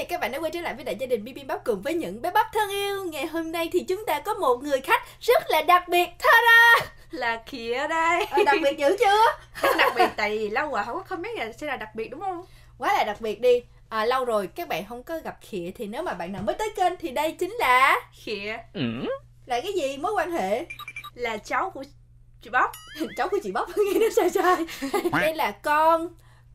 chào các bạn đã quay trở lại với đại gia đình BB Bắp cùng với những bé bắp thân yêu. Ngày hôm nay thì chúng ta có một người khách rất là đặc biệt. Ta-da! là kia đây. Ờ, Đặc biệt dữ chưa? đặc biệt tại vì lâu rồi không có comment là sẽ là đặc biệt đúng không? Quá là đặc biệt đi. À, Lâu rồi các bạn không có gặp khịa Thì nếu mà bạn nào mới tới kênh thì đây chính là khịa. Là cái gì? Mối quan hệ? Là cháu của chị bắp Cháu của chị Bắp nghe nó sai sai Đây là con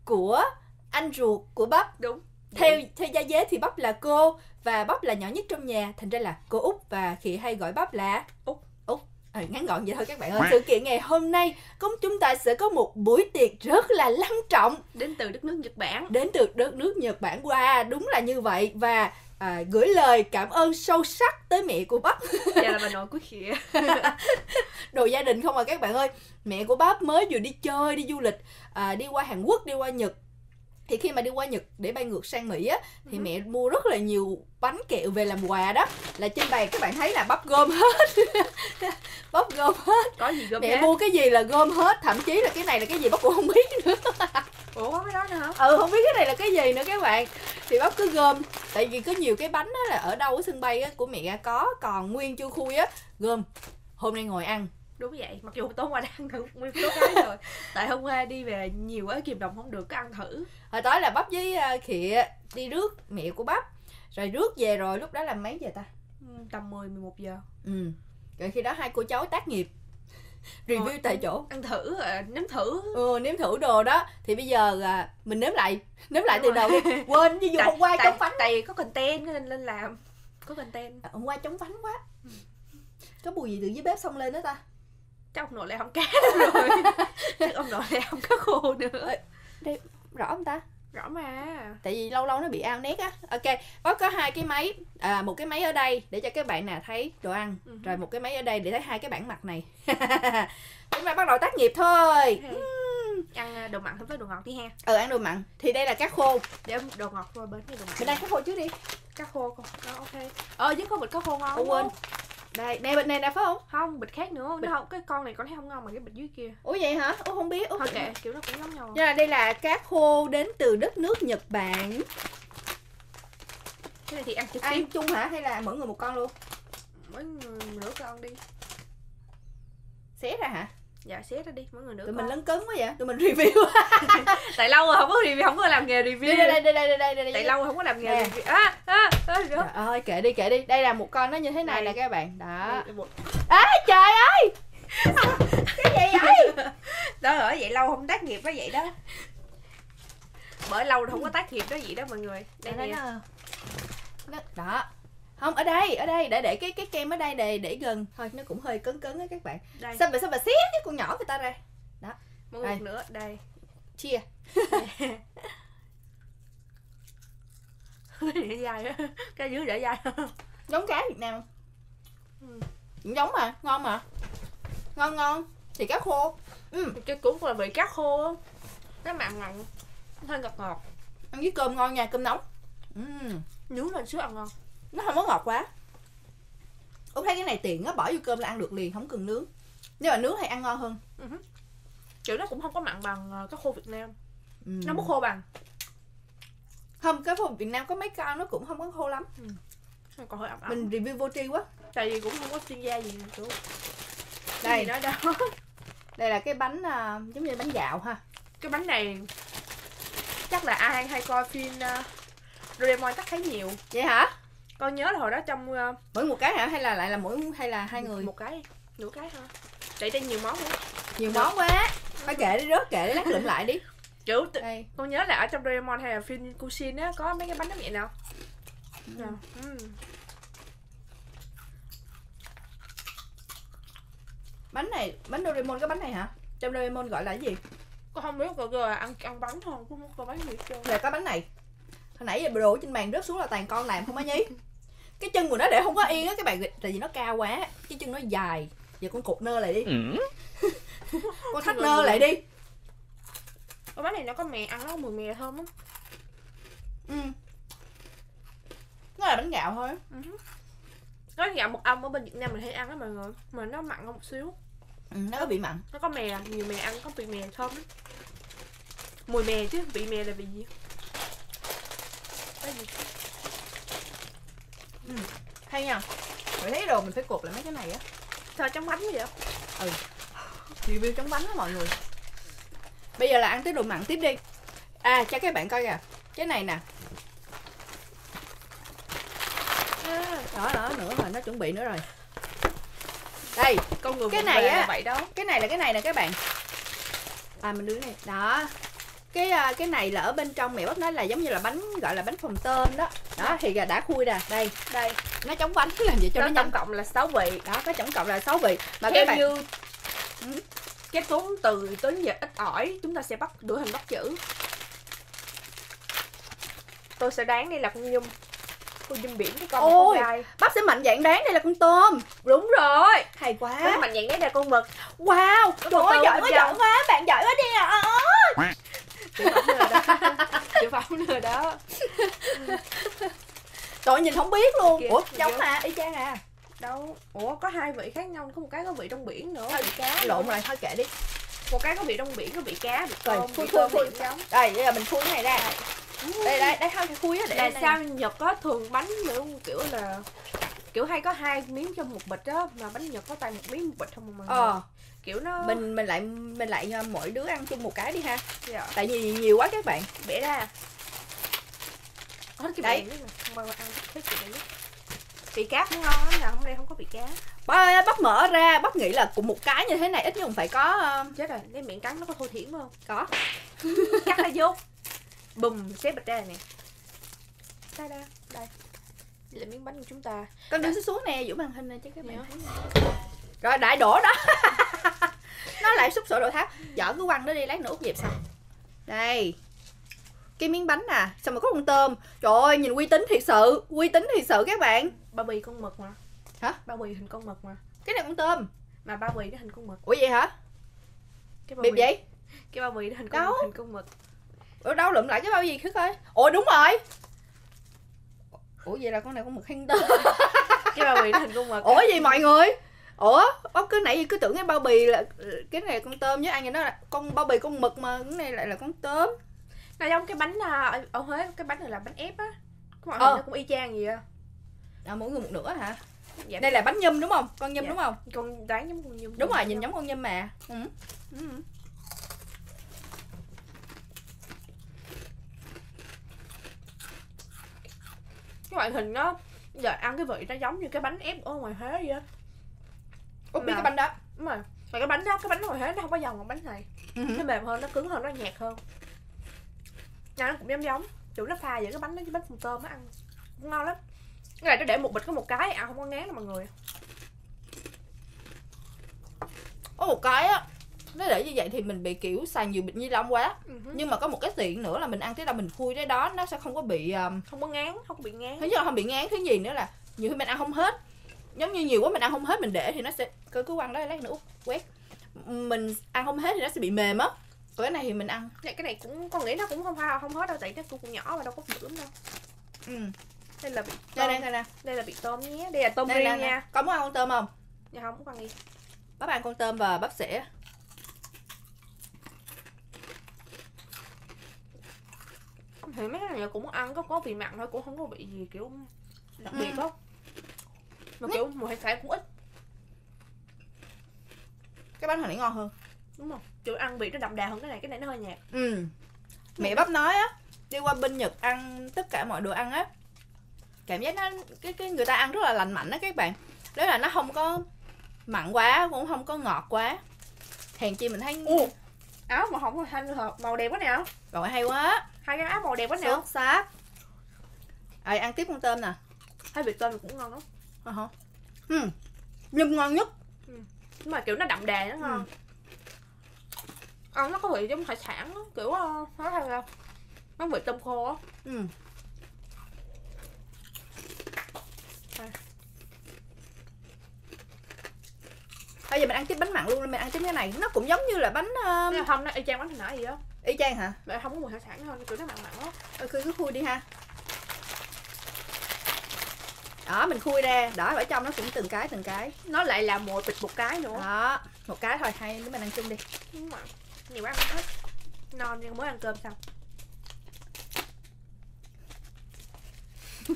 của anh ruột của Bắp đúng theo theo gia dế thì bắp là cô và bắp là nhỏ nhất trong nhà. Thành ra là cô út và khỉ hay gọi bắp là Út. út. À, ngắn gọn vậy thôi các bạn ơi. Sự kiện ngày hôm nay cũng chúng ta sẽ có một buổi tiệc rất là long trọng. Đến từ đất nước nhật bản. Đến từ đất nước nhật bản. Qua đúng là như vậy. Và à, gửi lời cảm ơn sâu sắc tới mẹ của bắp. Và là bà nội của khịa đồ gia đình không à các bạn ơi. Mẹ của bắp mới vừa đi chơi đi du lịch à, đi qua hàn quốc đi qua nhật thì khi mà đi qua Nhật để bay ngược sang Mỹ á thì Ừ. mẹ mua rất là nhiều bánh kẹo về làm quà đó. Là trên bàn các bạn thấy là bắp gom hết. Bắp gom hết. Có gì gom mẹ hết? mua cái gì là gom hết. Thậm chí là cái này là cái gì bắp cũng không biết nữa. Ủa có cái đó nữa hả? Ừ không biết cái này là cái gì nữa các bạn. Thì bắp cứ gom tại vì có nhiều cái bánh á là ở đâu ở sân bay á của mẹ có. Còn nguyên chưa khui á gom hôm nay ngồi ăn đúng vậy mặc dù tối qua đã ăn thử nguyên số cái rồi. Tại hôm qua đi về nhiều quá kìm đồng không được có ăn thử. Hồi tối là bắp với uh, khịa đi rước mẹ của bắp. Rồi rước về rồi lúc đó là mấy giờ ta? Ừ, tầm 10 11 giờ. Ừ rồi khi đó hai cô cháu tác nghiệp. Review Rồi, tại chỗ. ăn thử à, nếm thử. Ừ nếm thử đồ đó. Thì bây giờ à, mình nếm lại nếm lại từ Đúng đầu rồi. đi. Quên ví dụ tại, hôm qua tại, chống phánh tại có content nên lên làm. Có content. À, hôm qua chống phánh quá. Có mùi gì từ dưới bếp xông lên đó ta chắc ông nội lại không cá rồi. Chắc ông nội lại không cá khô nữa. Rõ không ta? Rõ mà. Tại vì lâu lâu nó bị ao nét á. Ok bác có hai cái máy à, một cái máy ở đây để cho các bạn nào thấy đồ ăn. Ừ. rồi một cái máy ở đây để thấy hai cái bản mặt này. Chúng ta bắt đầu tác nghiệp thôi. Ăn à, đồ mặn thêm với đồ ngọt đi ha. Ừ ăn đồ mặn. Thì đây là cá khô. Để đồ ngọt qua bên cái đồ mặn. Bên đây cá khô trước đi. Cá khô con đó, ok. Ờ với có bịch cá khô ngon đúng quên. Đây đây bên này nè phải không? Không bịch khác nữa. Bịch- không cái con này con thấy không ngon mà cái bịch dưới kia. Ủa vậy hả? Ủa không biết ủa thôi kệ kiểu nó cũng giống nhau. Dạ, đây là cá khô đến từ đất nước Nhật Bản. Cái này thì ăn trực tiếp ăn chung hả? Hay là mỗi người một con luôn? Mỗi người nửa con đi. Xé ra hả dạ xé ra đi mỗi người nửa tụi con. mình lấn cấn quá vậy tụi mình review. Tại lâu rồi không có review không có làm nghề review. Đây đây đây đây đây đây tại lâu rồi không có làm nghề Nè. review. À à, à Trời ơi kệ đi kệ đi. Đây là một con nó như thế này Đây. nè các bạn. Đó. Đây, một- à trời ơi! Cái gì vậy? Đó ở vậy lâu không tác nghiệp đó vậy đó. Bởi lâu rồi không có tác nghiệp đó vậy đó mọi người. Đây đây nè. nó nó. Đó không ở đây ở đây. Để để cái cái kem ở đây để để gần. Thôi nó cũng hơi cấn cấn á các bạn. Đây. Sao mà sao mà xé cái con nhỏ người ta ra? Đây. một nữa đây. Chia. Để dài á. Cái dưới để dài giống cá Việt Nam Ừ. cũng giống mà ngon mà. Ngon ngon. Thì cá khô. Ừ. cái cũng là vị cá khô á. Nó mặn mặn hơi ngọt ngọt. Ăn với cơm ngon nha cơm nóng. Ừ. nướng lên xíu ăn ngon nó không có ngọt quá. Út thấy cái này tiện á bỏ vô cơm là ăn được liền không cần nướng. Nếu mà nướng thì ăn ngon hơn? Kiểu nó cũng không có mặn bằng ờ, cá khô Việt Nam. Ừ. nó không có khô bằng. Không cái phô Việt Nam có mấy con nó cũng không có khô lắm. Nó còn hơi ẩm ẩm. Mình review vô tri quá. Tại vì cũng không có chuyên gia gì kiểu đây. cái đó đó đây là cái bánh à, giống như bánh gạo ha. Cái bánh này chắc là ai hay coi phim uh, Doraemon chắc thấy nhiều. Vậy hả con nhớ là hồi đó trong ờ, mỗi một cái hả? Hay là lại là mỗi hay là hai người? Một cái nửa cái thôi. Tại đây nhiều món lắm nhiều món quá. Phải kệ đi rớt kệ đi lát lượm lại đi. Kiểu t- đây con nhớ là ở trong Doraemon hay là phim Kusin á có mấy cái bánh đó vậy nào. Nào, ừ. bánh này bánh Doraemon cái bánh này hả? Trong Doraemon gọi là cái gì? Con không biết gọi là ăn ăn bánh thôi cũng không có bánh gì hết trơn. Là cái bánh này hồi nãy giờ đồ trên bàn rớt xuống là toàn con làm không á nhí cái chân của nó để không có yên á các bạn tại vì nó cao quá cái chân nó dài. Giờ con cụt nơ lại đi. Con thắt nơ lại đi. cái bánh này nó có mè ăn nó có mùi mè thơm lắm. Ừ. Nó là bánh gạo thôi. Có gạo mật ong ở bên Việt Nam mình hay ăn đó mọi người mà nó mặn hơn một xíu. Ừ, nó có bị mặn. Nó có mè nhiều mè ăn có vị mè thơm lắm. Mùi mè chứ vị mè là vị gì cái gì hay nha. Rồi thấy đồ mình phải cột lại mấy cái này á. Sao chống bánh vậy? Review chống bánh á mọi người. Bây giờ là ăn tới đồ mặn tiếp đi. À cho các bạn coi kìa. Cái này nè. À, đó đó nữa rồi nó chuẩn bị nữa rồi. Đây con người Cái này á- vậy đó. Cái này là cái này nè các bạn. À mình đứng này. Đó cái à, cái này là ở bên trong mẹ bắp nói là giống như là bánh gọi là bánh phồng tôm đó. Đó thì là đã khui ra đây. Đây. Nó chống bánh làm gì cho nó nó tổng cộng là 6 vị. Đó có tổng cộng là 6 vị. Mà theo các bạn như cái vốn từ tới giờ ít ỏi chúng ta sẽ bắt đuổi hình bắt chữ. Tôi sẽ đoán đây là con nhum. Con nhum biển cái con Ôi. con gai. bắp sẽ mạnh dạng đáng đây là con tôm. Đúng rồi. Hay cái quá mạnh dạng đấy là con mực. Wow trời ơi giỏi quá giỏi quá bạn giỏi quá đi à tiểu phẩm nữa đó. Tiểu phẩm nữa đó. Ơi, nhìn không biết luôn. Kìa, ủa kìa. giống mà y chang à? Đâu? Ủa có hai vị khác nhau có một cái có vị trong biển nữa. Thôi, vị cá lộn rồi thôi kệ đi. Một cái có vị trong biển có vị cá Rồi, tôm khui, tôm vị trống đây bây giờ mình khui cái này ra. Đây. Đây đây thôi khui á để là đây. sao nhật có thường bánh kiểu kiểu là kiểu hay có hai miếng trong một bịch á mà bánh nhật có toàn một miếng một bịch không mà? Mọi người. ờ kiểu nó mình mình lại mình lại mỗi đứa ăn chung một cái đi ha. Dạ, tại vì nhiều quá các bạn. Bể ra. Hết cái Đấy. này không ăn hết cái này vị cá cũng ngon lắm nè hôm nay không có vị cá bắp mở ra bắp nghĩ là cùng một cái như thế này ít nhất phải có ờ, chết rồi cái miệng cắn nó có thô thiển không? Có. Cắt ra vô. Bùm xé bịch ra nè đây đây. Đây là miếng bánh của chúng ta. Con đưa xuống nè giữa màn hình này cho các bạn Dạ. thấy. Rồi đại đổ đó. Nó lại xúc sổ đổ tháp. Dở cứ quăng nó đi lát nữa út dẹp xong. Đây. Cái miếng bánh nè. Xong rồi có con tôm? Trời ơi nhìn uy tín thiệt sự. Uy tín thiệt sự các bạn. Bao bì con mực mà. Hả? bao bì hình con mực mà. Cái này con tôm. Mà bao bì nó hình con mực. Ủa vậy hả? Cái bao bì. vậy? Cái bao bì nó hình con Đâu? hình con mực. Ủa đâu lụm lại cái bao gì khứ coi ủa đúng rồi. Ủa vậy là con này con mực hen tôm. Cái bao bì nó hình con mực. Ủa gì mọi người ủa? Bác cứ nãy cứ tưởng cái bao bì là cái này là con tôm với ăn vậy nó là con bao bì con mực mà cái này lại là con tôm. Nó giống cái bánh à, ở, ở Huế cái bánh này là bánh ép á. Mọi Ờ. nó cũng y chang gì á. À, mỗi người một nửa hả? Dạ, đây là bánh nhum đúng không? Con nhum Dạ. đúng không? Con đoán giống con nhum. Đúng rồi nhìn giống con nhum mà. Ừ. Ừ. cái loại hình nó giờ ăn cái vị nó giống như cái bánh ép ở ngoài Huế vậy á út biết cái bánh đó. Đúng rồi. Mà cái bánh đó cái bánh ngoài Huế nó không có giòn bằng bánh này. Ừ. nó mềm hơn nó cứng hơn nó nhạt hơn. Nha nó cũng giống giống. Chủ nó pha giữa cái bánh đó với bánh phồng tôm nó ăn cũng ngon lắm. Cái này nó để một bịch có một cái ăn không có ngán đâu mọi người. Có một cái á nó để như vậy thì mình bị kiểu xài nhiều bịch ni lông quá. Hứ. nhưng mà có một cái tiện nữa là mình ăn tới đâu mình khui tới đó nó sẽ không có bị um, không có ngán không có bị ngán. Thứ nhất là không bị ngán thứ gì nữa là nhiều khi mình ăn không hết giống như nhiều quá mình ăn không hết mình để thì nó sẽ cứ cứ quăng đó lát nữa quét. Mình ăn không hết thì nó sẽ bị mềm á. Còn cái này thì mình ăn. Dạ, cái này cũng con nghĩ nó cũng không pha không hết đâu tại nó cũng nhỏ và đâu có bự lắm đâu. Ừ. đây là bị đây tôm. đây đây nè đây là bị tôm nhé. Đây là tôm đây, riêng đây, nha. Có muốn ăn con tôm không? Dạ không có ăn đi. Bắp ăn con tôm và bắp sẻ. Thì mấy cái này cũng ăn có có vị mặn thôi cũng không có vị gì kiểu đặc biệt Ừ. đâu mà kiểu mùi hải sản cũng ít. Cái bánh hồi nãy ngon hơn. Đúng không kiểu ăn vị nó đậm đà hơn cái này cái này nó hơi nhạt. Ừ. Mẹ bắp nói á đi qua bên nhật ăn tất cả mọi đồ ăn á cảm giác nó cái cái người ta ăn rất là lành mạnh đó các bạn. Đó là nó không có mặn quá cũng không có ngọt quá. Hèn chi mình thấy Ồ. áo mà không xanh hợp màu đẹp quá nè rồi hay quá. Hai cái áo màu đẹp quá nè sốt sát ai ăn tiếp con tôm nè. Hai vị tôm cũng ngon lắm ờ hả? Ừ. Nhum ngon nhất. Nhưng mà kiểu nó đậm đà nó ngon. Ăn nó có vị giống hải sản á kiểu ờ, nó hay là nó vị tôm khô á. Ừ. Bây giờ mình ăn tiếp bánh mặn luôn mình ăn tiếp cái này. Nó cũng giống như là bánh um, không nó y chang bánh hồi nãy gì á. Y chang hả? Mà không có mùi hải sản hơn kiểu nó mặn mặn á Ờ, cứ cứ khui đi ha đó mình khui ra. Đó ở trong nó cũng từng cái từng cái. Nó lại là một bịch một cái nữa. Đó một cái thôi hay nếu mình ăn chung đi. Đúng rồi. Nhiều quá ăn không hết non nhưng mới ăn cơm xong.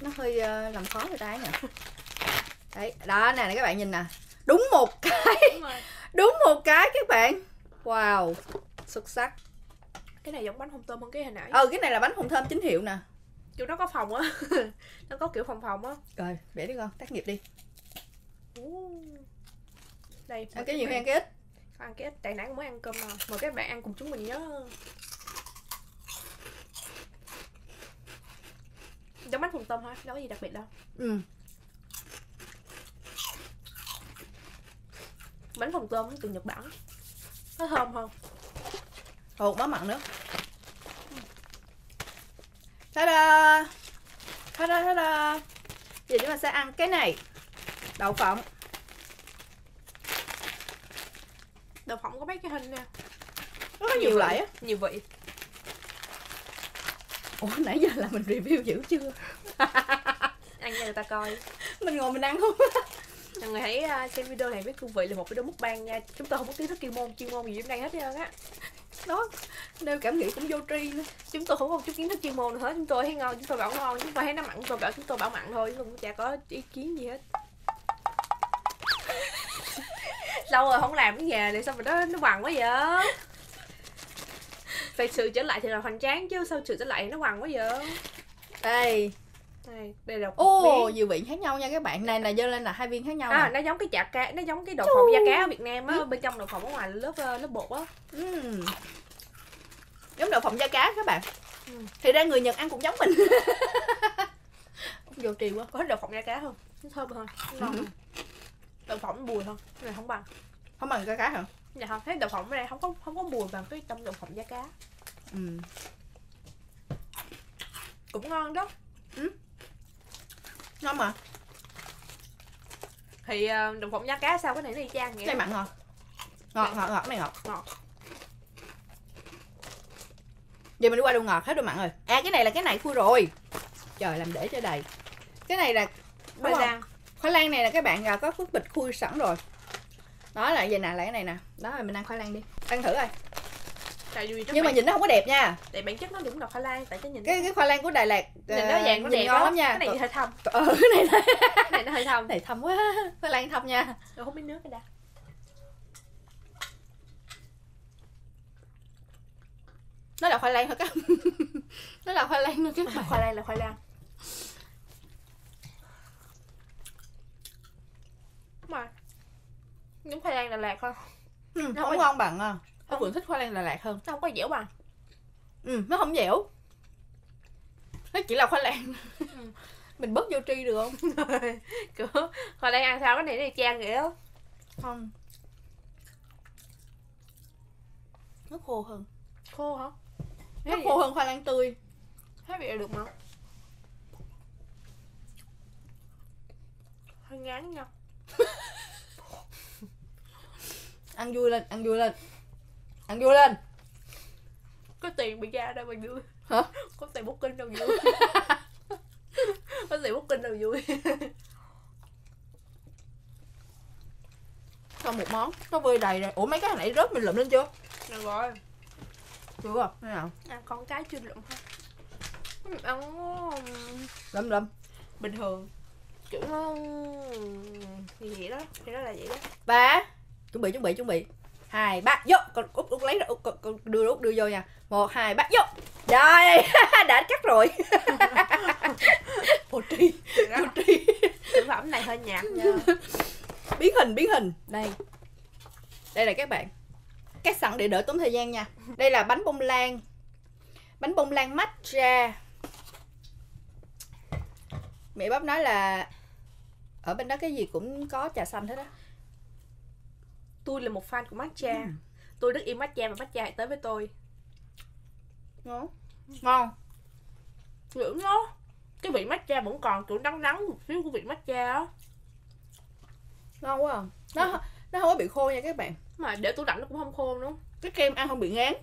Nó hơi ờ, làm khó người ta ấy nè đấy đó nè các bạn nhìn nè. Đúng một cái. Đúng rồi. đúng một cái các bạn. Wow xuất sắc. Cái này giống bánh hồng tôm hơn cái hồi nãy. Ờ cái này là bánh hồng thơm chính hiệu nè kiểu nó có phòng á. Nó có kiểu phòng phòng á. Rồi để đi con tác nghiệp đi. Đây ăn cái nhiều hay ăn cái ít? Ăn cái ít tại nãy cũng mới ăn cơm mà. Mời các bạn ăn cùng chúng mình nhé giống bánh phồng tôm thôi đâu có gì đặc biệt đâu. Ừ. Bánh phồng tôm từ nhật bản. Nó thơm hơn Ồ, bó mặn nữa Ta-da! Ta-da, ta-da! Giờ chúng ta sẽ ăn cái này. Đậu phộng. Đậu phộng có mấy cái hình nè. Rất có nhiều loại á. Nhiều vị. Ủa, nãy giờ là mình review dữ chưa? ăn cho người ta coi. Mình ngồi mình ăn không? mọi người hãy uh, xem video này với cương vị là một video mukbang nha. Chúng tôi không có kiến thức chuyên môn chuyên môn gì trong đây hết trơn á đó, nêu cảm nghĩ cũng vô tri nữa. Chúng tôi không có một chút kiến thức chuyên môn nữa hết. Chúng tôi thấy ngon chúng tôi bảo ngon chúng tôi thấy nó mặn chúng tôi bảo chúng tôi bảo mặn thôi chúng tôi chả có ý kiến gì hết. Lâu rồi không làm cái nhà này sao mà nó nó bằng quá vậy? Phải sự trở lại thì là hoành tráng chứ sao sự trở lại nó bằng quá vậy? Đây đây đây là Ồ, miếng. nhiều vị khác nhau nha các bạn. Này là dơ lên là hai viên khác nhau à nè nó giống cái chả cá nó giống cái đậu phộng da cá ở Việt Nam á bên trong đậu phộng ở ngoài là lớp ờ, lớp bột á. Ừm. Giống đậu phộng da cá các bạn. Ừ. Thì ra người Nhật ăn cũng giống mình. Vô tri quá. Có hết đậu phộng da cá không? Nó thơm hơn ngon hơn. Đậu phộng bùi hơn cái này không bằng. Không bằng cá cá hả? dạ không. Thấy đậu phộng ở đây không có không có mùi bằng cái trong đậu phộng da cá. Ừ. cũng ngon đó Ngon mà. Thì ờ, đậu phộng da cá sao cái này nó y chang vậy? Cái mặn ngọt. Ngọt, ngọt, ngọt, này ngọt. Ngọt. Giờ mình đi qua đồ ngọt hết đồ mặn rồi. À cái này là cái này khui rồi. Trời làm để cho đầy. Cái này là khoai lang. Khoai lang này là các bạn à, có phước bịch khui sẵn rồi. Đó là vậy nè là cái này nè. Đó rồi mình ăn khoai lang đi. Ăn thử coi tại vì nó Nhưng mà bản, nhìn nó không có đẹp nha. Tại bản chất nó đúng là khoai lang tại cái nhìn Cái cái khoai lang của Đà Lạt nhìn ờ, nó dạng nó nhìn đẹp ngon lắm lắm nha. Cái này hơi thâm. Ờ cái này cái này nó hơi thâm. Cái này thâm quá. Khoai lang thâm nha. Tôi không biết nước cái đã Nó là khoai lang thôi các Nó là khoai lang thôi các bạn. Khoai lang là khoai lang. Đúng rồi khoai lang Đà Lạt thôi ừ, Nó Không ngon bằng à. Không. vẫn thích khoai lang Đà Lạt hơn nó không có dẻo bằng. Ừ, nó không dẻo. Nó chỉ là khoai lang Ừ. Mình bớt vô tri được không? kiểu khoai lang ăn sao cái này nó y chang vậy đó Không. Nó khô hơn. Khô hả? Nó khô hơn khoai lang tươi. Vị là được mà. Hơi ngán nhau Ăn vui lên, ăn vui lên Ăn vui lên. Có tiền bị ra đâu mà vui. Hả? có tiền booking đâu vui. Có tiền booking đâu vui. Xong một món Nó vơi đầy rồi. Ủa mấy cái hồi nãy rớt mình lụm lên chưa? được rồi. Chưa à? Thế nào? ăn con cái chưa lụm thôi ăn nó Lụm lụm. bình thường. Kiểu nó gì vậy đó. Thì đó là vậy đó. Ba Chuẩn bị, chuẩn bị, chuẩn bị hai ba vô. Con út, út lấy út, con, con đưa út đưa vô nha. Một hai ba vô. Rồi Đã cắt rồi. Vô tri Vô tri. Sản phẩm này hơi nhạt nha. Biến hình biến hình. Đây. Đây là các bạn. Cắt sẵn để đỡ tốn thời gian nha. Đây là bánh bông lan. Bánh bông lan matcha. Mẹ bắp nói là ở bên đó cái gì cũng có trà xanh hết á tôi là một fan của matcha. Ừ. tôi rất yêu matcha và matcha hãy tới với tôi. Ngon. Ngon. Kiểu nó. Cái vị matcha vẫn còn kiểu đắng đắng một xíu của vị matcha á. Ngon quá à. nó nó không có bị khô nha các bạn. Mà để tủ lạnh nó cũng không khô nữa. Cái kem ăn không bị ngán.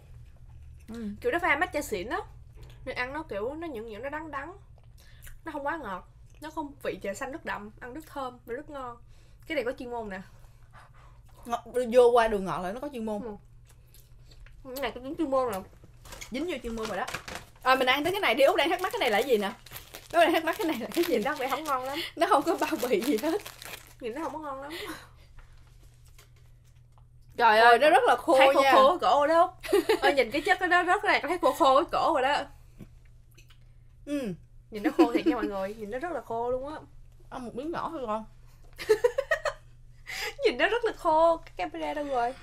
Kiểu nó pha matcha xịn á. Nên ăn nó kiểu nó những những nó đắng đắng. Nó không quá ngọt. Nó không vị trà xanh rất đậm ăn rất thơm và rất ngon. Cái này có chuyên môn nè ngọt, vô qua đường ngọt là nó có chuyên môn. Ừ. cái này có tính chuyên môn nè dính vô chuyên môn rồi đó. À, mình ăn tới cái này đi út đang thắc mắc cái này là cái gì nè? Đó là thắc mắc cái này là cái gì? Nó vẻ không ngon lắm. Nó không có bao bì gì hết. Nhìn nó không có ngon lắm. Trời ơi nó rất là khô thấy khô nha. khô cổ rồi đó ơi nhìn cái chất đó rất là thấy khô khô cái cổ rồi đó. Ừ. Nhìn nó khô thiệt nha mọi người nhìn nó rất là khô luôn á. Ăn một miếng nhỏ thôi con nhìn nó rất là khô cái camera đâu rồi?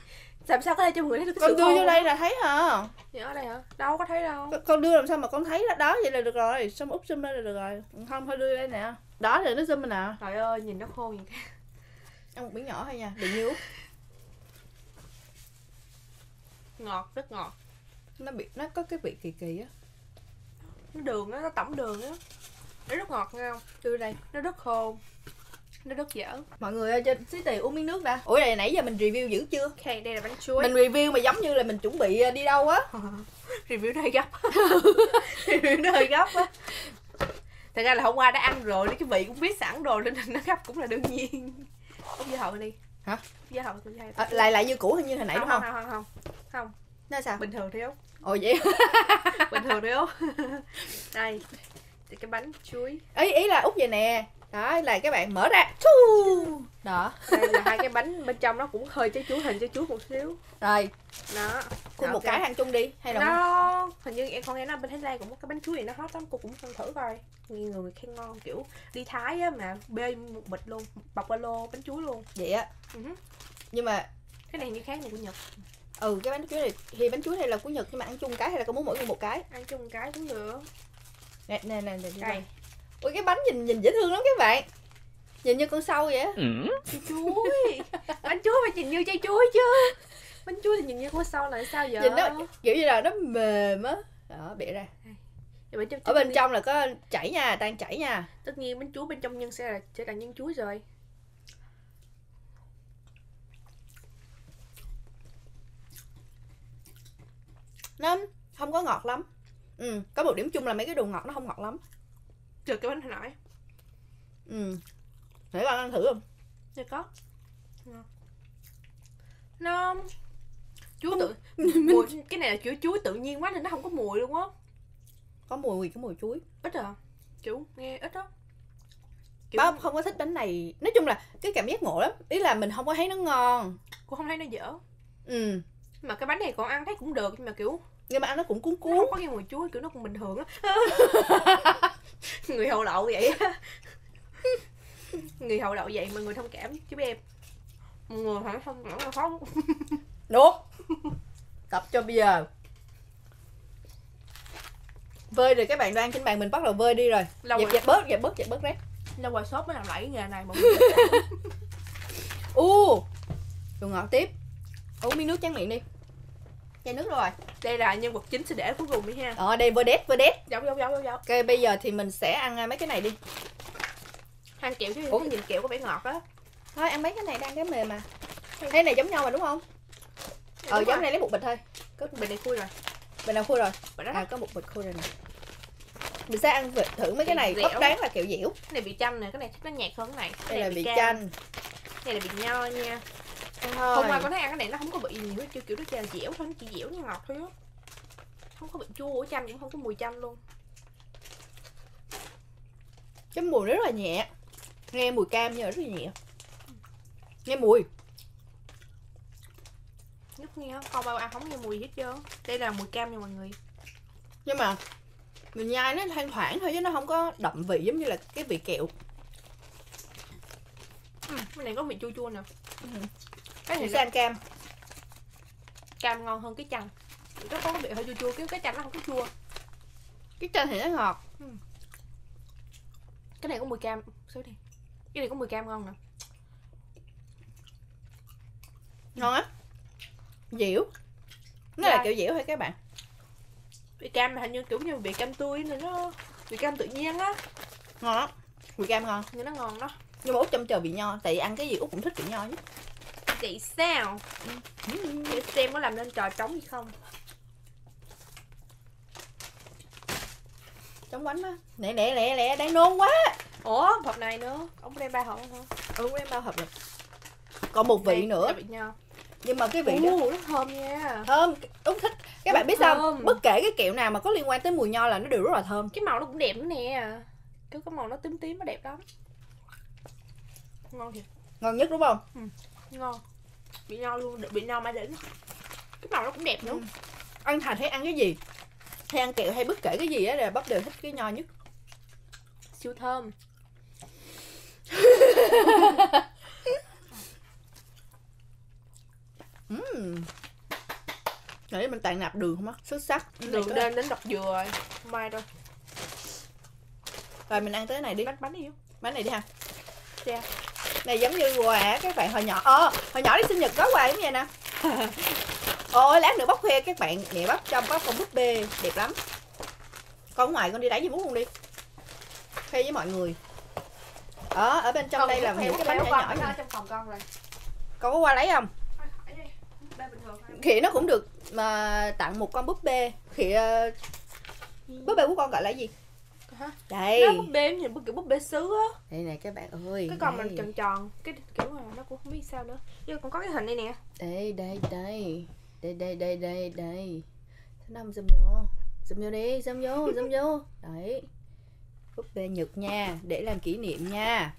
Làm sao có thể cho mọi người thấy được cái Con sự đưa vô đây là thấy hả? Dạ, ở đây hả? Đâu có thấy đâu. Con- Con đưa làm sao mà con thấy đó, đó vậy là được rồi. Xong úp zoom lên là được rồi. Không thôi đưa đây nè. Đó thì nó zoom lên nè trời ơi nhìn nó khô cái Ăn một miếng nhỏ thôi nha Đừng như úp ngọt rất ngọt. Nó bị nó có cái vị kỳ kỳ á. Nó đường á nó tẩm đường á. Nó rất ngọt nghe không? Đưa đây. Nó rất khô nó rất dở. Mọi người ơi cho xí tì uống miếng nước đã. Ủa này nãy giờ mình review dữ chưa? Ok đây là bánh chuối. Mình review mà giống như là mình chuẩn bị ờ, đi đâu á. Review nó hơi gấp. Review nó hơi gấp á. Thật ra là hôm qua đã ăn rồi nên cái vị cũng biết sẵn rồi nên nó gấp cũng là đương nhiên. Úp dưa hậu đi. Hả? Dưa hậu tôi hay à, Lại lại như cũ như hồi nãy đúng không? không? không không không Nó sao? bình thường thôi út Ồ vậy bình thường thôi út đây thì cái bánh chuối. Ý ý là út vậy nè đó là các bạn mở ra. Thu. đó. Đây là hai cái bánh bên trong nó cũng hơi trái chuối hình trái chuối một xíu. Rồi. Đó. Khui một cái ăn chung đi hay là nó hình như em con nghe nói bên Thái Lan cũng có cái bánh chuối này nó hot lắm cô cũng ăn thử coi. Nhiều người khen ngon kiểu đi Thái á mà bê một bịch luôn bọc ba lô bánh chuối luôn. Vậy á? Hứ. nhưng mà cái này như khác này của Nhật. Ừ cái bánh chuối này thì bánh chuối này là của nhật nhưng mà ăn chung cái hay là con muốn mỗi người một cái? Ăn chung cái cũng được. Nè nè nè, nè đây ui cái bánh nhìn nhìn dễ thương lắm các bạn. Nhìn như con sâu vậy á. Trái chuối. Bánh chuối phải nhìn như trái chuối chứ. Bánh chuối thì nhìn như con sâu là sao giờ nhìn nó kiểu như là nó mềm á. Đó bịa ra. Trong, ở bên trong là có chảy nha tan chảy nha. Tất nhiên bánh chuối bên trong nhân sẽ là sẽ là nhân chuối rồi. Nó không có ngọt lắm. Ừ có một điểm chung là mấy cái đồ ngọt nó không ngọt lắm trừ cái bánh hồi nãy. Ừ. Để con ăn thử không? Đây có. Ngon. Nó Chuối tự mùi, Cái này là kiểu chuối tự nhiên quá nên nó không có mùi luôn á. Có mùi có mùi chuối. Ít à. Kiểu nghe ít á. Kiểu Báo không có thích bánh này. Nói chung là cái cảm giác ngộ lắm. Ý là mình không có thấy nó ngon. Cũng không thấy nó dở. Ừ. Mà cái bánh này còn ăn thấy cũng được Nhưng mà kiểu nhưng mà ăn nó cũng cuốn Nó cuốn. không có cái mùi chuối Kiểu nó cũng bình thường á Người hậu đậu vậy á. Người hậu đậu vậy mà người thông cảm chứ em Một người phải không cảm là khó nuốt tập cho bây giờ. Vơi rồi các bạn đang trên bàn mình bắt đầu vơi đi rồi. Lâu dẹp rồi, dẹp bớt dẹp bớt dẹp bớt rét lâu rồi shop mới làm lại cái nghề này mọi người u. Đồ ngọt tiếp. Uống miếng nước tráng miệng đi chai nước rồi. Đây là nhân vật chính sẽ để cuối cùng đi ha. Ờ đây vơi đét Giống giống giống giống ok bây giờ thì mình sẽ ăn à, mấy cái này đi. Ăn kẹo chứ Ủa? Nhìn kẹo có vẻ ngọt á. Thôi ăn mấy cái này đang cái mềm mà cái này giống nhau mà đúng không? Ờ giống này lấy một bịch thôi. Có bình này khui rồi. Bình nào khui rồi? Bình đó à có một bịch khui rồi nè. Mình sẽ ăn thử mấy cái này bất đáng là kẹo dẻo. Cái này bị chanh nè Cái này thích nó nhạt hơn cái này. Cái đây này là vị cam. chanh. Cái này là bị nho nha ăn Hôm qua thôi con thấy ăn cái này nó không có bị nhiều hết Kiểu kiểu nó là dẻo thôi Nó chỉ dẻo như ngọt thôi á. Không có bị chua của chanh Cũng không có mùi chanh luôn. Cái mùi rất là nhẹ. Nghe mùi cam nhưng mà rất là nhẹ. Nghe mùi. Nhất nghe không Con bao ăn không nghe mùi hết trơn. Đây là mùi cam nha mọi người. Nhưng mà mình nhai nó thoang thoảng thôi chứ nó không có đậm vị giống như là cái vị kẹo. Ừ, Cái này có vị chua chua nè. Ừ. Cái này ăn cam? Cam ngon hơn cái chanh. Nó có vị hơi chua chua Cái cái chanh nó không có chua. Cái chanh thì nó ngọt. Cái này có mùi cam. Xíu đi. Cái này có mùi cam ngon nè. Ngon á. Dẻo. Nó là kiểu dẻo thôi các bạn? Vị cam là hình như kiểu như vị cam tươi nên nó Vị cam tự nhiên á. Ngon lắm. Vị cam ngon. Nhưng nó ngon đó. Nhưng mà út trông chờ vị nho tại vì ăn cái gì út cũng thích vị nho nhất Vậy sao? Để xem có làm nên trò trống gì không? Chống bánh á. Lẹ lẹ lẹ lẹ đang nôn quá. Ủa hộp này nữa. Ông có đem ba hộp không ừ em bao hộp rồi còn một vị nữa. nhưng mà cái vị đó Ồ, nó thơm nha. Thơm út thích. Các bạn biết sao thơm. bất kể cái kẹo nào mà có liên quan tới mùi nho là nó đều rất là thơm. Cái màu nó cũng đẹp nữa nè. Kiểu cái màu nó tím tím nó đẹp lắm. Ngon thiệt. Ngon nhất đúng không ngon. Bị nho luôn bị nho mãi đỉnh cái màu nó cũng đẹp nữa. Ừ. ăn thành hay ăn cái gì? Hay ăn kẹo hay bất kể cái gì á là bắp đều thích cái nho nhất. Siêu thơm. Ừm. Để mình tàn nạp đường không á? Xuất sắc. Đường lên đến đọc dừa rồi. Mai rồi rồi mình ăn tới này đi. Bánh bánh đi bánh này đi ha. Dạ. Này giống như quà các bạn hồi nhỏ ờ hồi nhỏ đi sinh nhật có quà giống vậy nè. Ôi lát nữa bóc khoe các bạn mẹ bắp trong có con búp bê đẹp lắm. Con ngoài con đi đáy gì muốn luôn đi. Khoe với mọi người. Ở ở bên trong đây là những cái bánh nhỏ nhỏ này. trong phòng con rồi. Con có qua lấy không? Khỉ nó cũng được mà tặng một con búp bê. Khỉ ờ, búp bê của con gọi là gì Hả? đây nó búp bê nhìn búp kiểu búp bê sứ á. Đây này các bạn ơi cái con mình tròn tròn cái kiểu mà nó cũng không biết sao nữa. Nhưng còn có cái hình đây nè. Đây đây đây. Đây đây đây đây đây. Thứ năm zoom vô? Zoom vô đi zoom vô zoom vô. Đấy. Búp bê nhật nha để làm kỷ niệm nha.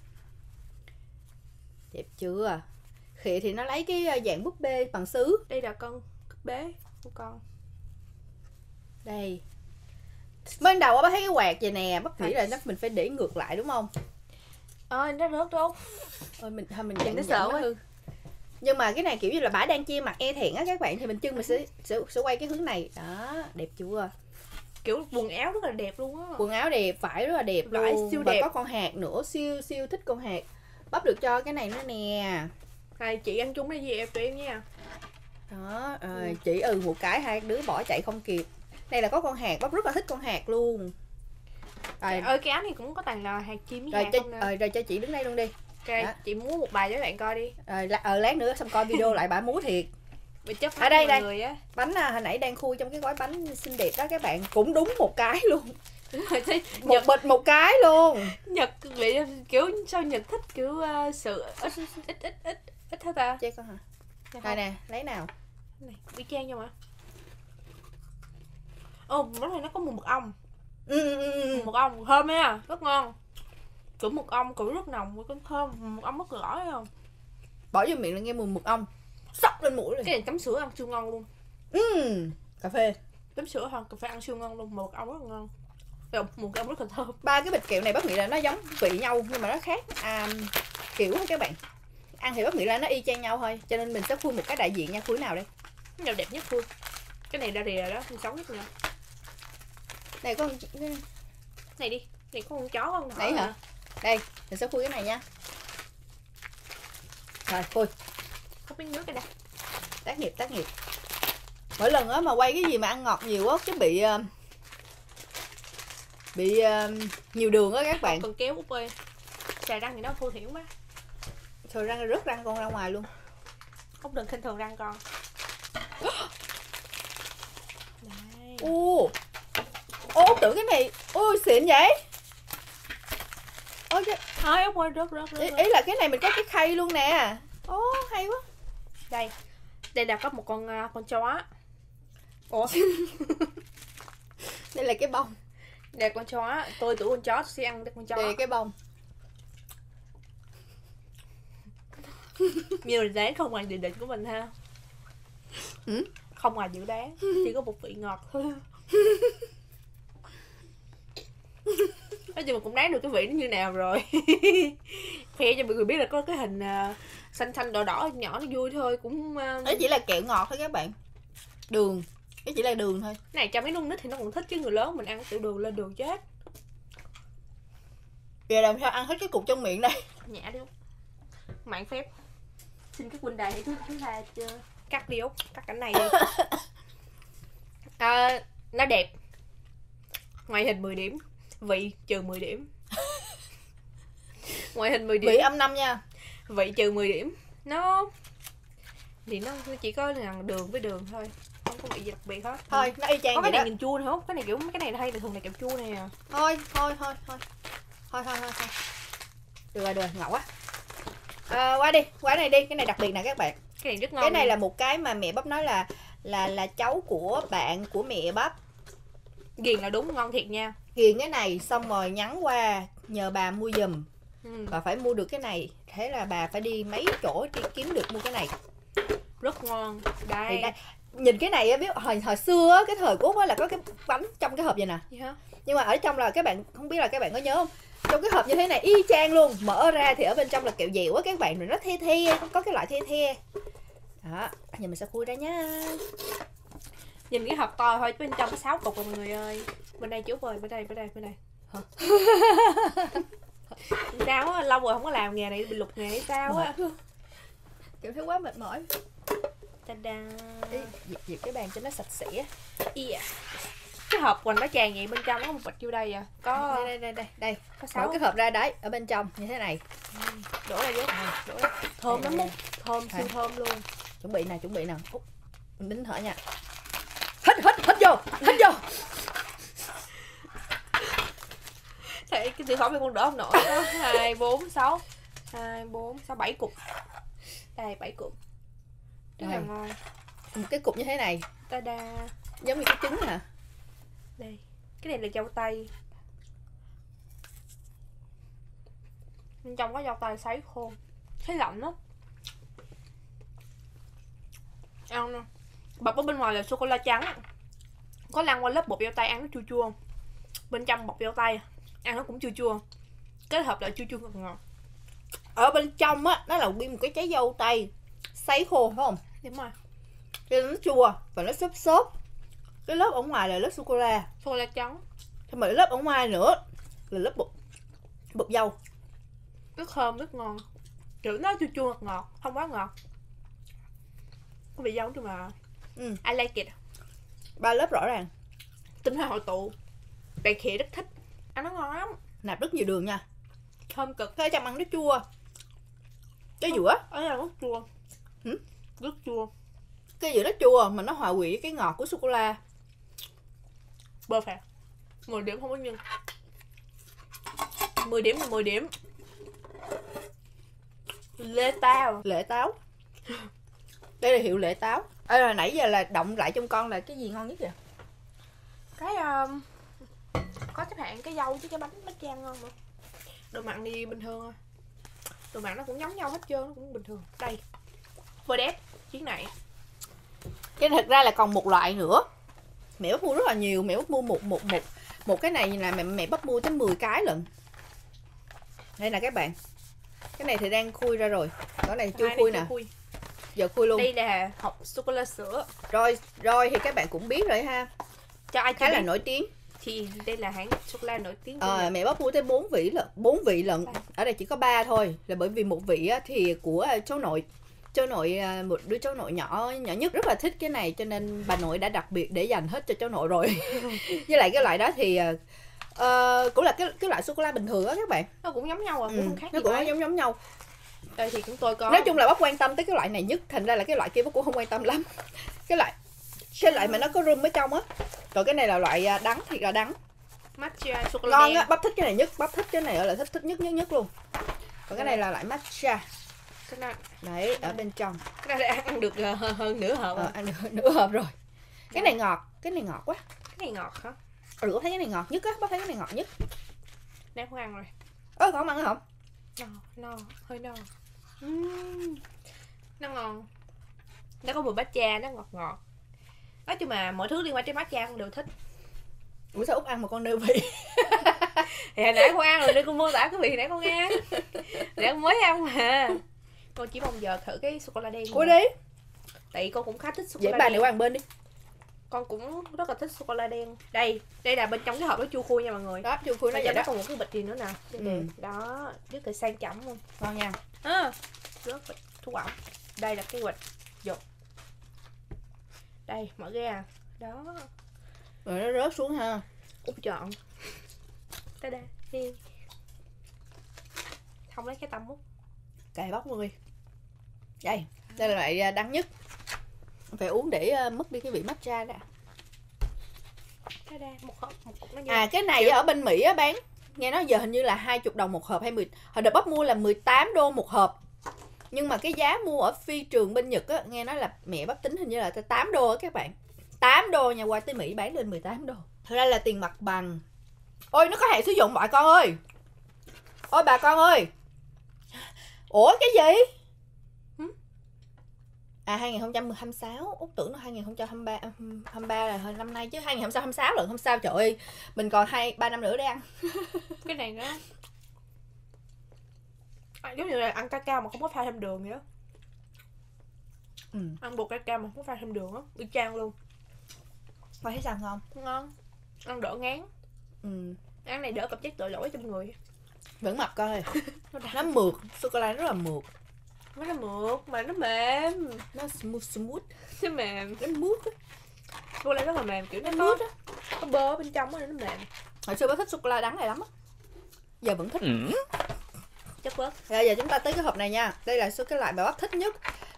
Đẹp chưa? Khỉ thì nó lấy cái ờ, dạng búp bê bằng sứ. Đây là con bế của con. Đây ban đầu á bác thấy cái quạt vậy nè bác nghĩ là chắc mình phải để ngược lại đúng không? Ơi nó rớt đúng thôi mình thôi mình dặn nó sợ quá. hư nhưng mà cái này kiểu như là bả đang che mặt e thẹn á các bạn thì mình chân mình sẽ sẽ, sẽ quay cái hướng này. Đó đẹp chưa? Kiểu quần áo rất là đẹp luôn á. Quần áo đẹp vải rất là đẹp Vải siêu và đẹp. có con hạt nữa siêu siêu thích con hạt. Bắp được cho cái này nữa nè. Này chị ăn chung đây gì em tụi em nha. Đó rồi chỉ ừ một cái hai đứa bỏ chạy không kịp đây là có con hạt bắp rất là thích con hạt luôn. Rồi. Trời ơi cái áo này cũng có toàn là hạt chim với rồi hạt cho, không ờ, rồi cho chị đứng đây luôn đi. Ok đó. chị muốn một bài cho các bạn coi đi. Rồi la- ờ, lát nữa xong coi video lại bà múa thiệt. Bị chấp Ở đây, đây. người á. Bánh à, hồi nãy đang khui trong cái gói bánh xinh đẹp đó các bạn cũng đúng một cái luôn. Đúng rồi một nhật bịch một cái luôn. Nhật bị kiểu sao nhật thích kiểu uh, sự ít ít ít ít ít thế ta? Chơi con hả? Dạ đây không? nè lấy nào? Này y chang nhau mà ồ món này nó có mùi mật ong. Ừ, ừ, ừ, ừ. mật ong thơm nha rất ngon. Kiểu mật ong kiểu rất nồng với con thơm mật ong rất rõ thấy không? Bỏ vô miệng là nghe mùi mật ong sốc lên mũi rồi cái này chấm sữa ăn siêu ngon luôn. Ừ. cà phê. Chấm sữa thôi cà phê ăn siêu ngon luôn mật ong rất là ngon mùi ong rất là thơm. Ba cái bịch kẹo này bác nghĩ là nó giống vị nhau nhưng mà nó khác à, kiểu thôi các bạn. Ăn thì bác nghĩ là nó y chang nhau thôi cho nên mình sẽ khui một cái đại diện nha khui nào đây? Cái nào đẹp nhất phương cái này ra rìa đó xinh xấu nhất nè đây có con- này đi này có con chó con Nãy hả? đây mình sẽ khui cái này nha. Rồi khui. Không biết nước đây. Tác nghiệp tác nghiệp. Mỗi lần á mà quay cái gì mà ăn ngọt nhiều á cái bị ờ, bị ờ, nhiều đường á các bạn. cần kéo út ơi xài răng thì nó thô thiển quá. Thôi răng rớt răng con ra ngoài luôn. Không đừng khinh thường răng con. Đây. ô ô tưởng cái này ôi xịn vậy. Ôi cái, thôi út ơi rớt rớt ý, ý là cái này mình có cái khay luôn nè. Ô hay quá. Đây. Đây là có một con à, con chó ủa? Đây là cái bông. Đây con chó tôi tuổi con chó tôi sẽ ăn được con chó. Đây cái bông. Nhiều là đáng không ngoài dự định của mình ha. Ừ? không ngoài dự đoán chỉ có một vị ngọt. thôi nói chung cũng đoán được cái vị nó như nào rồi. Khoe cho mọi người biết là có cái hình à, xanh xanh đỏ đỏ nhỏ nó vui thôi cũng à, nó chỉ là kẹo ngọt thôi các bạn. Đường cái chỉ là đường thôi. Cái này cho mấy nung nít thì nó còn thích chứ người lớn mình ăn tiểu đường lên đường chết. Giờ làm sao ăn hết cái cục trong miệng đây? Nhả đi Út. mạng phép. Xin các huynh đài hãy thứ thứ hai chưa cắt đi Út cắt cảnh này đi. À, nó đẹp. Ngoại hình 10 điểm vị trừ 10 điểm. Ngoại hình 10 điểm. vị âm năm nha. Vị trừ 10 điểm. Nó thì nó chỉ có là đường với đường thôi không có bị dịch bị hết. Thôi nó y chang có cái này đó. nhìn chua nữa không cái này kiểu cái này hay là thường này kiểu chua này à. Thôi thôi thôi thôi. Thôi thôi thôi, thôi. được rồi được rồi ngọt quá. À, qua đi qua này đi cái này đặc biệt nè các bạn. Cái này rất ngon cái này luôn. là một cái mà mẹ bắp nói là là là cháu của bạn của mẹ bắp. Ghiền là đúng ngon thiệt nha. Ghiền cái này xong rồi nhắn qua nhờ bà mua giùm. Ừ. Bà phải mua được cái này. Thế là bà phải đi mấy chỗ đi kiếm được mua cái này. Rất ngon. Đây, Thì đây, Nhìn cái này á, biết hồi hồi xưa á, cái thời của á là có cái bánh trong cái hộp vậy nè. Nhưng mà ở trong là các bạn không biết là các bạn có nhớ không? Trong cái hộp như thế này y chang luôn. Mở ra thì ở bên trong là kẹo dẻo á các bạn rồi nó the the có cái loại the the. Đó giờ mình sẽ khui ra nhá nhìn cái hộp to thôi bên trong có sáu cục rồi mọi người ơi bên đây chú ơi bên đây bên đây bên đây. Hả? sao á lâu rồi không có làm nghề này bị lục nghề hay sao á. Kiểu thấy quá mệt mỏi. Ta da dịp, dịp cái bàn cho nó sạch sẽ. Yeah. cái hộp quỳnh nó tràn vậy bên trong có một bịch vô đây à. Có đây đây đây đây. đây có sáu. cái hộp ra đấy ở bên trong như thế này. Đổ ra vô đổ ra. thơm lắm đó thơm siêu thơm luôn. Chuẩn bị nè chuẩn bị nè. Út, mình nín thở nha. Hít hít hít vô hít vô Thế cái thực phẩm này con đỡ không nổi. Đó hai bốn sáu. Hai bốn sáu bảy cục. Đây bảy cục. Rất là ngon. Một cái cục như thế này. Ta da giống như cái trứng nè đây cái này là dâu tây. Bên trong có dâu tây sấy khô. Thấy lạnh lắm. Ăn nè. Bọc ở bên ngoài là sô cô la trắng. Có lăn qua lớp bột dâu tây ăn nó chua chua bên trong bọc dâu tây ăn nó cũng chua chua. Kết hợp lại chua chua ngọt ngọt. Ở bên trong á nó là nguyên một cái trái dâu tây. Sấy khô phải không? Đúng rồi. Cho nó chua và nó xốp xốp. Cái lớp ở ngoài là lớp sô cô la sô cô la trắng Thêm một lớp ở ngoài nữa là lớp bột bột dâu. Rất thơm rất ngon. Kiểu nó chua chua ngọt ngọt không quá ngọt. Có vị dâu chứ mà. Ừ. I like it. Ba lớp rõ ràng. Tinh hoa hội tụ. Bạn khỉ rất thích ăn nó ngon lắm. Nạp rất nhiều đường nha. Thơm cực. Ở trong ăn nó chua. Cái ở đây là rất chua. Hử? rất chua. Cái giữa nó chua mà nó hòa quyện với cái ngọt của sô cô la. Perfect. 10 điểm không có nhân 10 điểm là 10 điểm. Lê tao lệ táo. Đây là hiệu lệ táo. Ê, rồi nãy giờ là động lại trong con là cái gì ngon nhất vậy? Cái um, có chấp hạn cái dâu chứ cái bánh bánh chan ngon mà. Đồ mặn thì bình thường thôi. Đồ mặn nó cũng giống nhau hết trơn nó cũng bình thường. Đây Verdet chuyến này. Cái thật ra là còn một loại nữa. Mẹ bắt mua rất là nhiều mẹ bắt mua một một một một cái này là mẹ mẹ bắt mua tới 10 cái lận. Đây nè các bạn. Cái này thì đang khui ra rồi. Cái này chưa khui nè. khui. giờ khui luôn. Đây là hộp sô cô la sữa. Rồi rồi thì các bạn cũng biết rồi ha. Cho ai khá là biết. nổi tiếng thì đây là hãng sô cô la nổi tiếng Nhật. mẹ bắt mua tới 4 vị lận, 4 vị lận. Ba. Ở đây chỉ có 3 thôi, là bởi vì một vị thì của à, cháu nội. Cháu nội à, một đứa cháu nội nhỏ nhỏ nhất rất là thích cái này cho nên bà nội đã đặc biệt để dành hết cho cháu nội rồi. Với lại cái loại đó thì à, ờ, cũng là cái cái loại sô cô la bình thường á các bạn. nó cũng giống nhau à cũng Ừ, không khác nó gì cũng mấy. giống giống nhau. đây thì chúng tôi có Nói chung là bác quan tâm tới cái loại này nhất, thành ra là cái loại kia bác cũng không quan tâm lắm. Cái loại cái loại mà nó có rum ở trong á. Còn cái này là loại à, đắng thiệt là đắng. matcha sô cô ngon á bắp thích cái này nhất bắp thích cái này là thích thích nhất nhất nhất luôn. Còn cái này là loại matcha. Cái này. Đấy ở bên trong. Cái này ăn được ờ, hơn, nửa hộp ờ, ăn được nửa hộp rồi. Cái này ngọt cái này ngọt quá. Cái này ngọt hả? Ừ bác thấy cái này ngọt nhất á bác thấy cái này ngọt nhất. Đang không ăn rồi. Ơ còn không ăn không? No no hơi no. Ừm, nó ngon. Nó có mùi matcha nó ngọt ngọt nói chung mà mọi thứ liên quan tới matcha con đều thích. Ủa sao út ăn mà con nêu vị? Thì hồi nãy con ăn rồi nên con mô tả cái vị hồi nãy con nghe nãy con mới ăn mà. Con chỉ mong giờ thử cái sô cô la đen thôi. đi. Tại vì con cũng khá thích sô cô la đen. qua một bên đi. Con cũng rất là thích sô cô la đen. Đây đây là bên trong cái hộp nó chua khui nha mọi người. Đó chưa khui nó vậy đó. còn một cái bịch gì nữa nè. Ừ. đó rất là sang trọng luôn. Ngon nha. À, rớt bịch thuốc ẩm. Đây là cái bịch dục đây mở ra. Đó. Rồi nó rớt xuống ha. Út chọn ta đây đi. Không lấy cái tăm út. Cài bóc luôn đi. Đây đây là loại à, đắng nhất. Phải uống để à, mất đi cái vị matcha đây một hộp một nha À cái này ở bên Mỹ á bán. Nghe nói giờ hình như là 20 đồng một hộp hay 10 Hồi đợt bắp mua là 18 đô một hộp nhưng mà cái giá mua ở phi trường bên Nhật á, Nghe nói là mẹ bắp tính hình như là 8 đô á các bạn. 8 đô nha, qua tới Mỹ bán lên 18 đô. Thật ra là tiền mặt bằng. Ôi, nó có hạn sử dụng bà con ơi. Ôi, bà con ơi. Ủa, cái gì? À 2026 út tưởng nó 2023 23 là hồi năm nay chứ. 2026 lận, không sao trời. Ơi mình còn hai, ba năm nữa để ăn. Cái này nữa à, giống như là ăn cacao mà không có pha thêm đường vậy đó ừ. ăn bột cacao mà không có pha thêm đường á y chang luôn. Coi thấy sao ngon ngon. Ăn đỡ ngán. Ừ. ăn này đỡ cảm giác tội lỗi trong người. Vẫn mập coi. Nó mượt sô cô la rất là mượt. Nó là mượt mà nó mềm. Nó smooth smooth. Nó mềm. Nó mướt á. Cô lại rất là mềm kiểu nó mướt á. có bơ bên trong á nó mềm. Hồi xưa bác thích sô cô la đắng này lắm á. Giờ vẫn thích chất bớt rồi giờ chúng ta tới cái hộp này nha. Đây là số cái loại mà bác thích nhất.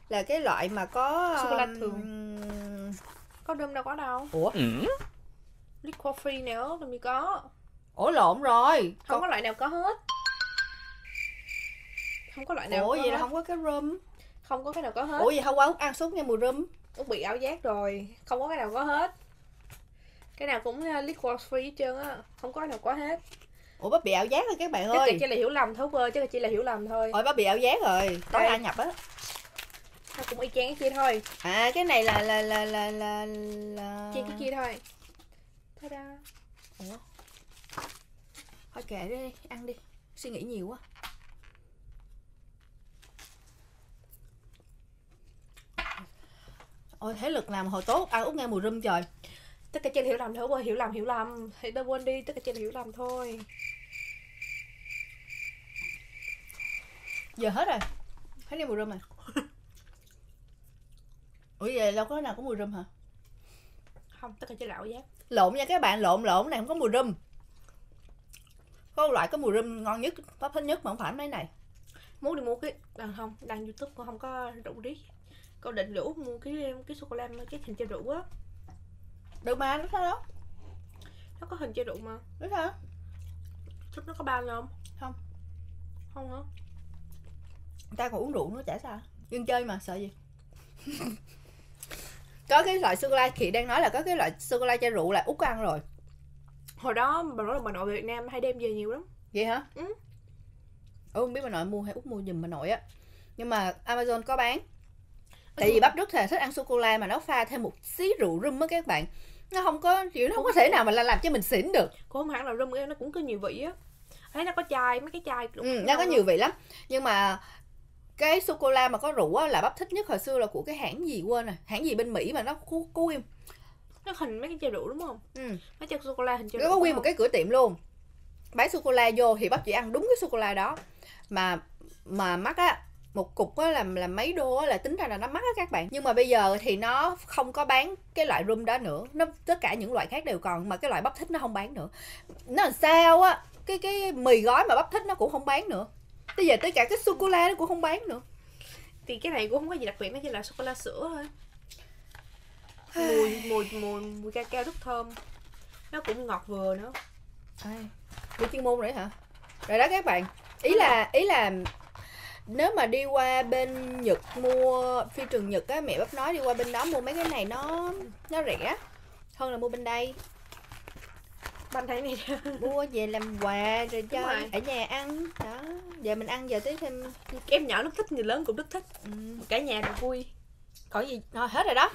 Là cái loại mà có Sô cô la um, thường. có đơm đâu có đâu. Ủa? Liquid free nữa làm gì có. Ủa lộn rồi. Không Còn... có loại nào có hết. Không có loại nào ủa có vậy là hết. không có cái rum. Không có cái nào có hết. Ủa vậy hôm qua út ăn suốt nghe mùi rum. Út bị ảo giác rồi. Không có cái nào có hết. Cái nào cũng uh, liquid free hết trơn á. Không có cái nào có hết ủa bác bị ảo giác rồi các bạn chắc ơi. chỉ là hiểu lầm thôi bơ chắc là chỉ là hiểu lầm thôi. Ôi bác bị ảo giác rồi. Có ai nhập á. Nó cũng y chang cái kia thôi. À cái này là là là là là, là... chang cái kia thôi. Ta-da. ủa? Thôi kệ đi ăn đi. Suy nghĩ nhiều quá. Ôi thế lực mà hồi tốt. Ăn út nghe mùi rum trời. Tất cả chỉ là hiểu lầm thôi bơ hiểu lầm hiểu lầm. Thì đâu quên đi tất cả chỉ là hiểu lầm thôi giờ hết rồi. Hết nghe mùi rum à ủa vậy đâu có nào có mùi rum hả? Không tất cả chỉ là ảo giác. Lộn nha các bạn lộn lộn. Này không có mùi rum có loại có mùi rum ngon nhất top thích nhất mà không phải mấy này. Muốn đi mua cái à, không đăng youtube con không có rượu riết. Con định rủ mua cái cái sô cô la cái hình chai rượu á. Được mà nó sao đó? Nó có hình chai rượu mà. Nó sao? Chút nó có bao không? Không. không hả ta còn uống rượu nữa chả sao. Dân chơi mà sợ gì? Có cái loại sô cô la chị đang nói là có cái loại sô cô la chai rượu là út có ăn rồi. Hồi đó bà nói là bà nội về Việt Nam hay đem về nhiều lắm. Vậy hả? Ừ. ừ không biết bà nội mua hay út mua giùm bà nội á. Nhưng mà amazon có bán. Tại vì bắp rất là thích ăn sô cô la mà nó pha thêm một xí rượu rum á các bạn. Nó không có kiểu nó không có thể nào mà là làm cho mình xỉn được. Cũng không hẳn là rum nó cũng có nhiều vị á. Thấy nó có chai mấy cái chai ừ, nó có nhiều vị lắm. Nhưng mà cái sô cô la mà có rượu á là bắp thích nhất hồi xưa là của cái hãng gì quên rồi hãng gì bên mỹ mà nó có, có nguyên nó hình mấy cái chai rượu đúng không? Ừ. mấy chai sô cô la hình chai nó có nguyên một cái cửa tiệm luôn. Bán sô cô la vô thì bắp chỉ ăn đúng cái sô cô la đó. Mà mà mắc á một cục á là là mấy đô á là tính ra là nó mắc á các bạn. Nhưng mà bây giờ thì nó không có bán cái loại rum đó nữa. Nó tất cả những loại khác đều còn mà cái loại bắp thích nó không bán nữa. Nó làm sao á cái cái mì gói mà bắp thích nó cũng không bán nữa bây giờ tất cả cái sô cô la nó cũng không bán nữa thì cái này cũng không có gì đặc biệt nó chỉ là sô cô la sữa thôi mùi mùi mùi mùi cacao rất thơm nó cũng ngọt vừa nữa Ai? Đi chuyên môn rồi hả? Rồi đó các bạn. Ý là ý là nếu mà đi qua bên Nhật mua phi trường Nhật á, mẹ bắp nói đi qua bên đó mua mấy cái này nó nó rẻ hơn là mua bên đây. Banh thấy này Mua về làm quà rồi cho rồi. ở nhà ăn. Đó. Giờ mình ăn giờ tới thêm em nhỏ rất thích người lớn cũng rất thích ừ, cả nhà đều vui còn gì rồi hết rồi đó.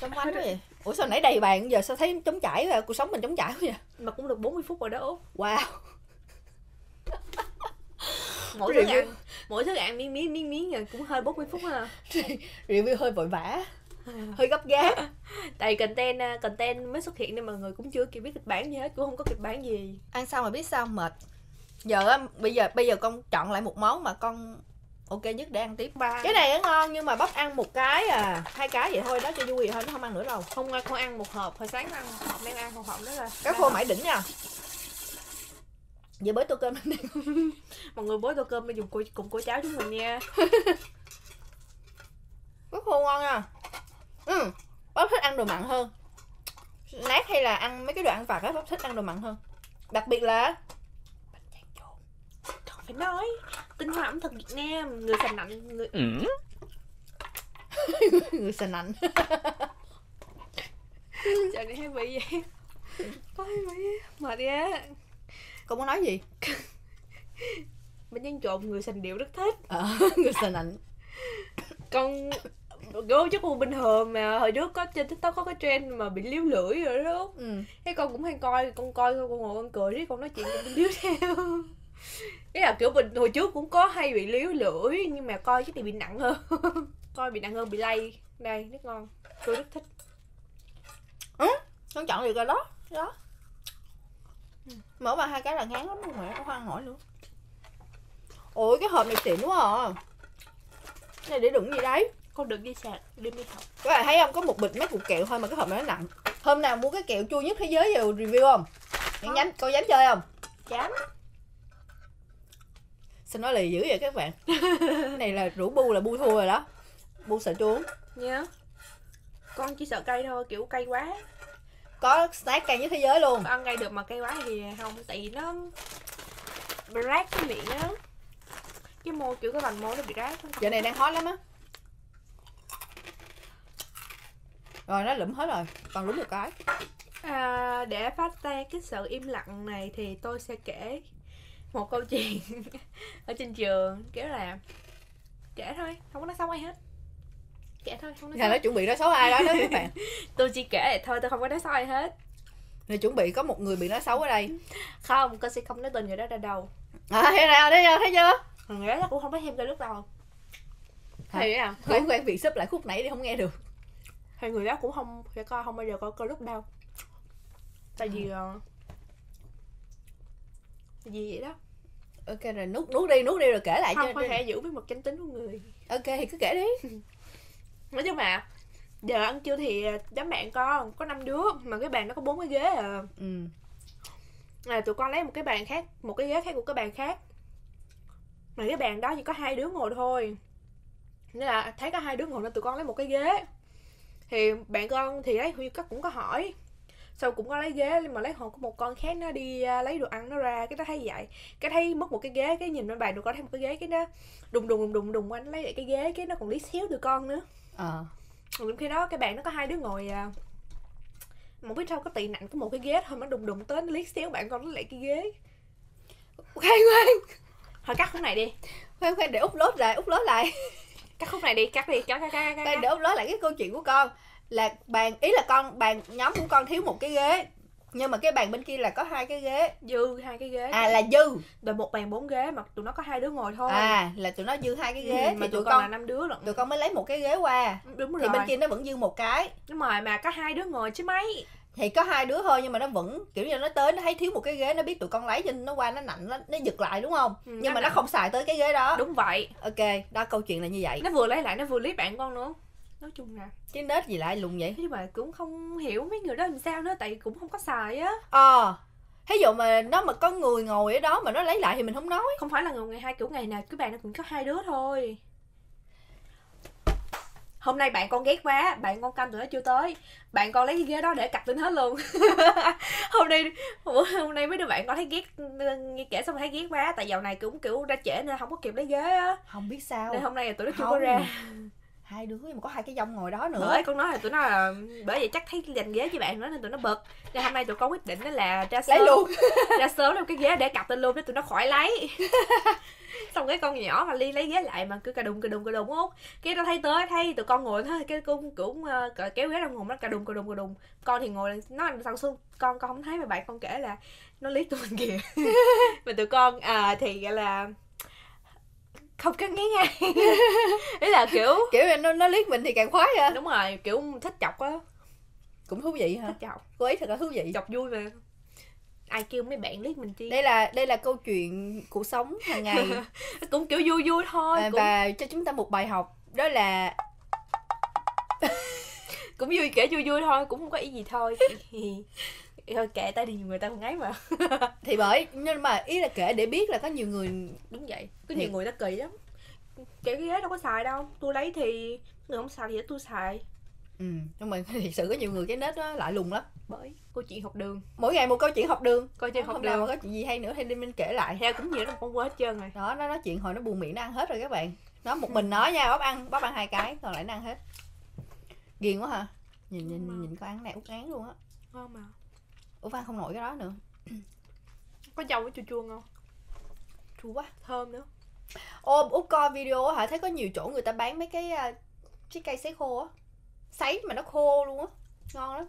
Trong quanh vậy. Ủa sao nãy đầy bàn giờ sao thấy trống trải rồi, cuộc sống mình trống trải quá vậy? mà cũng được 40 phút rồi đó Út Wow. mỗi Review. ăn mỗi thức ăn miếng miếng miếng miếng rồi cũng hơi 40 phút ha Review hơi vội vã, hơi gấp gáp. tại content à, content mới xuất hiện nên mọi người cũng chưa kịp biết kịch bản gì hết cũng không có kịch bản gì. Ăn xong mà biết sao mệt. Giờ á bây giờ bây giờ con chọn lại một món mà con ok nhất để ăn tiếp. Ba. Cái này nó ngon nhưng mà bắp ăn một cái à hai cái vậy thôi đó cho vui vậy thôi nó không ăn nữa đâu. Không con ăn một hộp hồi sáng ăn một hộp đang ăn một hộp đó là cá khô mãi đỉnh nha giờ bới tô cơm mọi người bới tô cơm để dùng cùng cô cháu chúng mình nha. Cá khô ngon nha ừ bắp thích ăn đồ mặn hơn. Nát hay là ăn mấy cái đồ ăn vặt á bắp thích ăn đồ mặn hơn. Đặc biệt là bánh tráng trộn Không phải nói tinh hoa ẩm thực Việt Nam người sành nạnh người người sành nạnh trời này hay bị vậy. Hay bị mệt vậy con muốn nói gì? Bánh tráng trộn người sành điệu rất thích. Ờ người sành ảnh con Gấu chắc con bình thường mà hồi trước có trên tiktok có cái trend mà bị liếu lưỡi rồi đó. Ừ. cái con cũng hay coi con coi con ngồi con cười riết con nói chuyện con liếu theo. Cái là kiểu bình hồi trước cũng có hay bị liếu lưỡi nhưng mà coi cái này bị nặng hơn. Coi bị nặng hơn bị lay đây rất ngon tôi rất thích. Con chọn được rồi đó đó. Mở ba hai cái là ngán lắm luôn mẹ không ăn nổi nữa ôi cái hộp này xịn quá à. Cái này để đựng gì đấy con đừng đi sạc đêm đi học. Các bạn thấy không? Có một bịch mấy cục kẹo thôi mà cái hộp này nó nặng. Hôm nào mua cái kẹo chua nhất thế giới vào review không? Con dám con dám chơi không? Chán. Sao nói lì dữ vậy các bạn? Cái này là rủ bu là bu thua rồi đó. Bu sợ chua nha con chỉ sợ cay thôi kiểu cay quá. Có snack cay nhất thế giới luôn. Con ăn cay được mà cay quá thì không tại vì nó rát cái miệng á. Cái môi kiểu cái vành môi nó bị rát. Giờ này đang hot lắm á rồi nó lụm hết rồi. Còn lụm một cái. À, để phát tan cái sự im lặng này thì tôi sẽ kể một câu chuyện ở trên trường. Kiểu là kể thôi không có nói xấu ai hết. Kể thôi không nói xấu nó chuẩn bị nói xấu ai đó đó các bạn. Tôi chỉ kể thôi tôi không có nói xấu ai hết. Là chuẩn bị có một người bị nói xấu ở đây. Không con sẽ không nói tên người đó ra đâu. À thế nào thấy chưa thấy chưa? Người đó cũng không nói thêm cái lúc Hả? thì à? Quán quen việc sub lại khúc nãy đi không nghe được thì người đó cũng không sẽ coi không bao giờ coi lúc đâu tại vì ờ, tại vì vậy đó. Ok rồi nuốt nuốt đi nuốt đi rồi kể lại không cho có thể giữ bí mật danh tính của người. Ok thì cứ kể đi. Nói chung là giờ ăn trưa thì đám bạn con có năm đứa mà cái bàn nó có bốn cái ghế à. Ừ. Là tụi con lấy một cái bàn khác một cái ghế khác của cái bàn khác. Mà cái bàn đó chỉ có hai đứa ngồi thôi. Nên là thấy có hai đứa ngồi nên tụi con lấy một cái ghế thì bạn con thì ấy huy các cũng có hỏi. Sau cũng có lấy ghế nhưng mà lấy hồ có một con khác nó đi à, lấy đồ ăn nó ra cái nó thấy vậy. Cái thấy mất một cái ghế cái nhìn lên bàn tụi con thấy một cái ghế cái nó đùng đùng đùng đùng đùng nó lấy lại cái ghế cái nó còn lý xéo tụi con nữa. Ờ. Trong khi đó cái bàn nó có hai đứa ngồi à không biết sao có tị nạnh có một cái ghế thôi mà đùng đùng tới nó liếc xéo bạn con lấy lại cái ghế. Khoan khoan. Thôi cắt khúc này đi. Khoan khoan để út lốt lại út lốt lại cắt khúc này đi cắt đi cắt cắt cắt cắt, để lốt lại cái câu chuyện của con. Là bàn ý là con bàn nhóm của con thiếu một cái ghế. Nhưng mà cái bàn bên kia là có hai cái ghế. Dư hai cái ghế. À là dư. Rồi một bàn bốn ghế mà tụi nó có hai đứa ngồi thôi. À là tụi nó dư hai cái ghế. ừ, thì mà tụi tụi con là năm đứa lận. tụi con mới lấy một cái ghế qua. Đúng thì rồi. bên kia nó vẫn dư một cái. Đúng rồi mà có hai đứa ngồi chứ mấy thì có hai đứa thôi nhưng mà nó vẫn kiểu như nó tới nó thấy thiếu một cái ghế nó biết tụi con lấy cho nên nó qua nó nạnh nó, nó giật lại đúng không? Ừ, nhưng nó mà nó nạnh. không xài tới cái ghế đó. Đúng vậy. Ok đó câu chuyện là như vậy. Nó vừa lấy lại nó vừa liếc bạn con nữa. Nói chung là chứ nết gì lại lùng vậy? Nhưng mà cũng không hiểu mấy người đó làm sao nữa tại cũng không có xài á. Ờ thí dụ mà nó mà có người ngồi ở đó mà nó lấy lại thì mình không nói. Không phải là người ngày hai kiểu ngày nào cứ bạn nó cũng có hai đứa thôi hôm nay bạn con ghét quá bạn con canh tụi nó chưa tới. Bạn con lấy cái ghế đó để cặp lên hết luôn. Hôm nay hôm nay mấy đứa bạn con thấy ghét nghe kể xong thấy ghét quá tại dạo này cũng kiểu ra trễ nên không có kịp lấy ghế á. Không biết sao. Nên hôm nay là tụi nó chưa Không. có ra hai đứa nhưng mà có hai cái dông ngồi đó nữa. Bởi con nói là tụi nó là bởi vậy chắc thấy dành ghế cho bạn nữa nên tụi nó bực. Nên hôm nay tụi con quyết định đó là ra lấy sớm luôn. ra sớm lên cái ghế để cặp lên luôn để tụi nó khỏi lấy. Xong cái con nhỏ mà ly lấy ghế lại mà cứ cà đùng cà đùng cà đùng út. Cái nó thấy tới thấy tụi con ngồi thôi cái cũng cũng uh, kéo ghế ra ngồi nó cà đùng cà đùng cà đùng. Con thì ngồi nó thằng xuân con con không thấy mà bạn con kể là nó liếc tụi mình kìa. Mà tụi con à, thì gọi là không có nghe ngay ý là kiểu kiểu là nó nó liếc mình thì càng khoái à. Đúng rồi kiểu thích chọc á. Cũng thú vị hả? Thích chọc. Cô ấy thật là thú vị. Chọc vui mà. Ai kêu mấy bạn liếc mình chi? Đây là đây là câu chuyện cuộc sống hàng ngày. Cũng kiểu vui vui thôi à, cũng, và cho chúng ta một bài học đó là cũng vui kể vui vui thôi cũng không có ý gì thôi thôi kệ ta đi nhiều người ta không ấy mà. Thì bởi nhưng mà ý là kể để biết là có nhiều người đúng vậy có Thiệt. nhiều người ta kỳ lắm. Kể cái ghế đâu có xài đâu. Tôi lấy thì người không xài thì để tôi xài. Ừ nhưng mà thật sự có nhiều người cái nết đó lại lùng lắm. Bởi câu chuyện học đường. Mỗi ngày một câu chuyện học đường. Câu chuyện học mà đường. có chuyện gì hay nữa thì mình kể lại. Theo cũng nhiều lắm con quên hết trơn rồi. Đó nó nói chuyện hồi nó buồn miệng nó ăn hết rồi các bạn. Nó một mình nó nha bắp ăn bắp ăn hai cái còn lại nó ăn hết. Ghiền quá hả? Nhìn nhìn nhìn con ăn này út án luôn á. Ngon mà út ăn không nổi cái đó nữa. Có dầu với chua chua ngon. Chua quá. Thơm nữa. Ô út coi video hả? Thấy có nhiều chỗ người ta bán mấy cái à, trái cây sấy khô á. Sấy mà nó khô luôn á. Ngon lắm.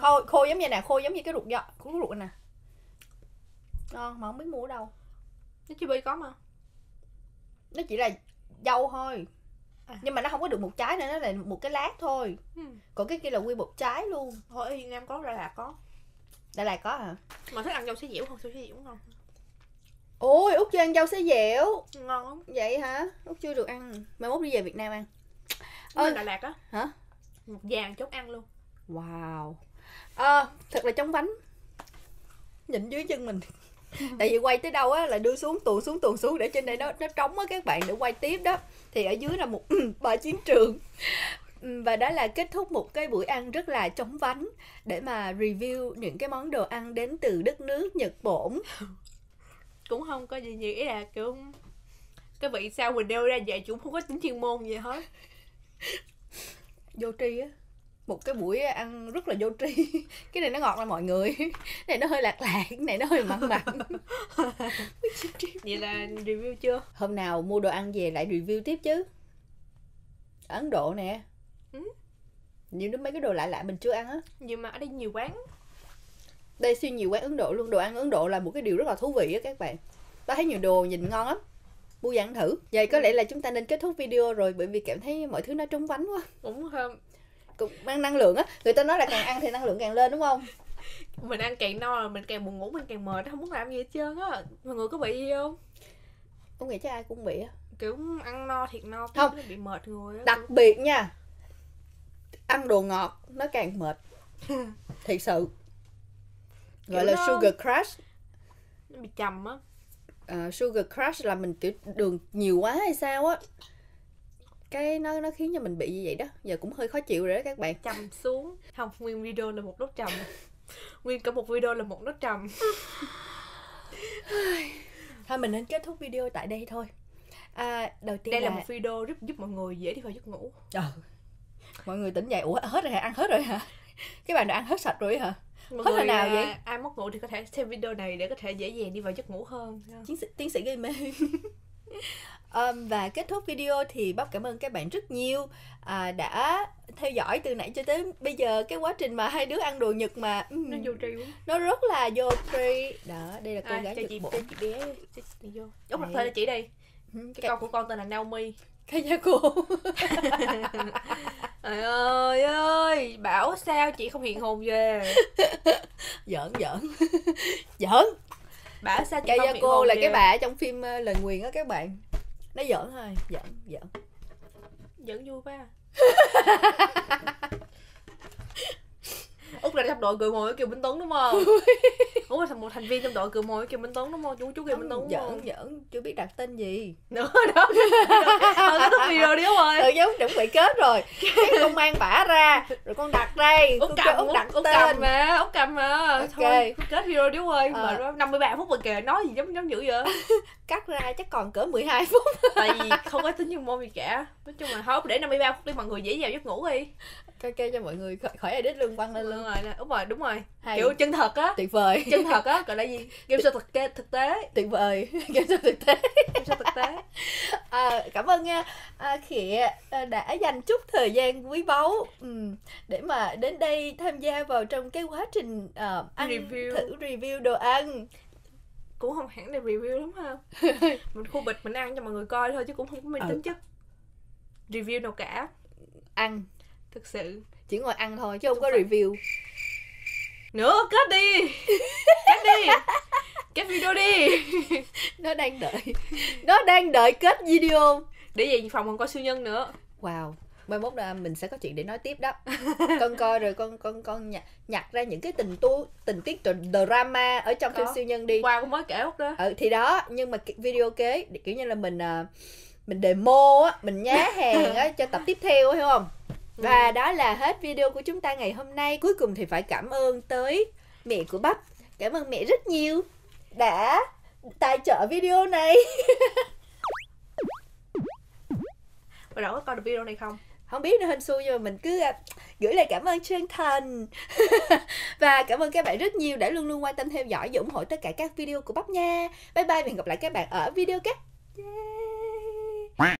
Khô khô giống như nè khô giống như cái ruột giò của ruột nè. Ngon mà không biết mua ở đâu. Nó chưa bị có mà. Nó chỉ là dâu thôi. À. nhưng mà nó không có được một trái nữa nó là một cái lát thôi. Ừ. còn cái kia là nguyên một trái luôn. Thôi ở Việt Nam có Đà Lạt có Đà Lạt có hả? Mà thích ăn dâu xí dẻo không? Dâu xí dẻo ngon. Ôi út chưa ăn dâu xay dẻo. Ngon lắm. Vậy hả? Út chưa được ăn. Mai mốt đi về việt nam ăn. Ở Ơ. Đà Lạt á hả? một vàng chốt ăn luôn. Wow. À, thật là trong bánh nhìn dưới chân mình. Tại vì quay tới đâu á là đưa xuống tuồn xuống tuồn xuống để trên đây nó nó trống á các bạn để quay tiếp đó. Thì ở dưới là một bãi chiến trường và đó là kết thúc một cái buổi ăn rất là chóng vánh để mà review những cái món đồ ăn đến từ đất nước Nhật Bổn cũng không có gì nhiều ý là kiểu cái vị sao mình đeo ra vậy cũng không có tính chuyên môn gì hết. Vô tri á. Một cái buổi ăn rất là vô tri. Cái này nó ngọt là mọi người. Cái này nó hơi lạc lạc cái này nó hơi mặn mặn. Vậy là review chưa? Hôm nào mua đồ ăn về lại review tiếp chứ. Ấn độ nè Ừ. nhiều đến mấy cái đồ lạ lạ mình chưa ăn á. Nhưng mà ở đây nhiều quán. Đây siêu nhiều quán ấn độ luôn. Đồ ăn ấn độ là một cái điều rất là thú vị á các bạn. Ta thấy nhiều đồ nhìn ngon lắm. Mua ăn thử. Vậy có lẽ là chúng ta nên kết thúc video rồi bởi vì cảm thấy mọi thứ nó trống vánh quá. Cũng thơm cũng mang năng lượng á. Người ta nói là càng ăn thì năng lượng càng lên đúng không? Mình ăn càng no là mình càng buồn ngủ mình càng mệt. Không muốn làm gì hết trơn á. Mọi người có bị gì không? Tôi nghĩ chắc ai cũng bị á. Kiểu ăn no thiệt no Không. bị mệt người á. Đặc biệt nha ăn đồ ngọt nó càng mệt. Thiệt sự. Gọi Kiểu là nó- sugar crush nó bị trầm á. Ờ, sugar crush là mình kiểu đường nhiều quá hay sao á. Cái nó nó khiến cho mình bị như vậy đó. Giờ cũng hơi khó chịu rồi đó các bạn. Trầm xuống. Không nguyên video là một nốt trầm. Nguyên cả một video là một nốt trầm. Thôi mình nên kết thúc video tại đây thôi. À, đầu tiên đây là là, một video giúp giúp mọi người dễ đi vào giấc ngủ. Ờ. mọi người tỉnh dậy. Ủa hết rồi hả? Ăn hết rồi hả? Các bạn đã ăn hết sạch rồi hả? Mọi Hết hồi người nào à, vậy? ai mất ngủ thì có thể xem video này để có thể dễ dàng đi vào giấc ngủ hơn tiến sĩ, tiến sĩ gây mê. Ờm, và kết thúc video thì bắp cảm ơn các bạn rất nhiều à, đã theo dõi từ nãy cho tới bây giờ cái quá trình mà hai đứa ăn đồ nhật mà ừm, nó vô tri quá. nó rất là vô tri. Đó đây là cô à, gái cho chị bổn cho chị bé cho chị vô. Mặt Đây. tên là chị đi. Ừ, cái cái, con của con tên là Naomi. Cái nha cô trời ơi ơi bảo sao chị không hiện hồn về? Giỡn giỡn. Giỡn. Bảo sao chị cái không hiện cô hồn là về. cái bà ở trong phim ờ, lời nguyền á các bạn. Nó giỡn thôi giỡn giỡn. Vẫn vui quá Út là trong đội cười mồi Kiều Minh Tuấn đúng không? Út là thành một thành viên trong đội cười mồi Kiều Minh Tuấn đúng không? Chú chú Kiều Minh Tuấn giỡn không? giỡn chưa biết đặt tên gì. Nữa đó Thôi kết thúc video đi Út ơi. Tự giống chuẩn bị kết rồi. Cái con mang bả ra rồi con đặt đây. Út cầm út đặt tên. cầm mà Út cầm mà. Thôi kết video đi Út ơi. Ờ. Mệt quá 53 phút rồi kìa nói gì giống giống dữ vậy? Cắt ra chắc còn cỡ 12 phút. Tại vì không có tính chuyên môn gì cả. Nói chung là thôi để 53 phút đi mọi người dễ vào giấc ngủ đi ok cho mọi người khỏi, khỏi edit lương quăng lên Đúng luôn. rồi nè Đúng rồi đúng rồi. Hay. Kiểu chân thật á. Tuyệt vời. Chân thật á gọi là gì? Game show thực, tế- thực tế. Tuyệt vời. Game show thực tế. Game show thực tế. À, cảm ơn nha. À, khịa à, đã dành chút thời gian quý báu để mà đến đây tham gia vào trong cái quá trình à, ăn Review. thử review đồ ăn. Cũng không hẳn là review lắm ha. Mình khu bịch mình ăn cho mọi người coi thôi chứ cũng không có mang Ừ. tính chất review nào cả. Ăn thực sự. Chỉ ngồi ăn thôi chứ không có review. Nữa kết đi! Kết đi! Kết video đi! Nó đang đợi. Nó đang đợi kết video. Để về phòng còn coi siêu nhân nữa. Wow. Mai mốt là mình sẽ có chuyện để nói tiếp đó. Con coi rồi con con con nhặt, nhặt ra những cái tình tu tình tiết dr- drama ở trong Có. phim siêu nhân đi. Qua cũng mới kể lúc đó. Ừ thì đó nhưng mà video kế kiểu như là mình à, mình demo á mình nhá hàng á cho tập tiếp theo hiểu không và đó là hết video của chúng ta ngày hôm nay. Cuối cùng thì phải cảm ơn tới mẹ của bắp. Cảm ơn mẹ rất nhiều đã tài trợ video này. Và đâu có coi được video này không? Không biết nó hên xui nhưng mà mình cứ à, gửi lời cảm ơn chân thành. Và cảm ơn các bạn rất nhiều đã luôn luôn quan tâm theo dõi và ủng hộ tất cả các video của bắp nha. Bye bye và hẹn gặp lại các bạn ở video khác. Yeah.